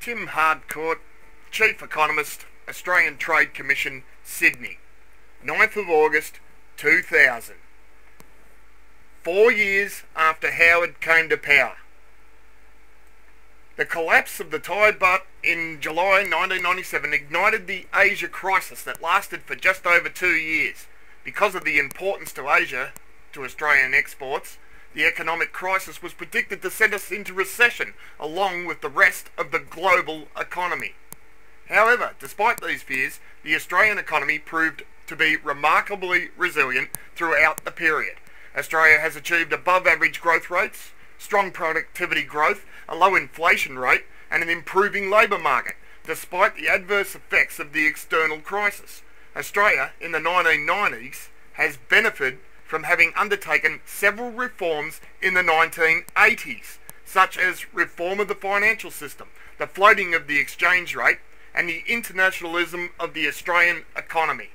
Tim Harcourt, Chief Economist, Australian Trade Commission, Sydney. 9th of August 2000. Four years after Howard came to power. The collapse of the Thai baht in July 1997 ignited the Asia crisis that lasted for just over two years. Because of the importance to Asia, to Australian exports, the economic crisis was predicted to send us into recession along with the rest of the global economy. However, despite these fears, the Australian economy proved to be remarkably resilient throughout the period. Australia has achieved above average growth rates, strong productivity growth, a low inflation rate, and an improving labour market, despite the adverse effects of the external crisis. Australia, in the 1990s, has benefited from having undertaken several reforms in the 1980s, such as reform of the financial system, the floating of the exchange rate, and the internationalism of the Australian economy.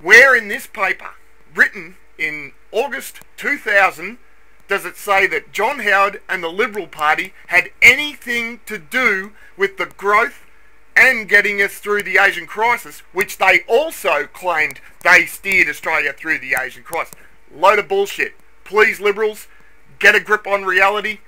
Where in this paper, written in August 2000, does it say that John Howard and the Liberal Party had anything to do with the growth and getting us through the Asian crisis, which they also claimed they steered Australia through the Asian crisis. Load of bullshit. Please, Liberals, get a grip on reality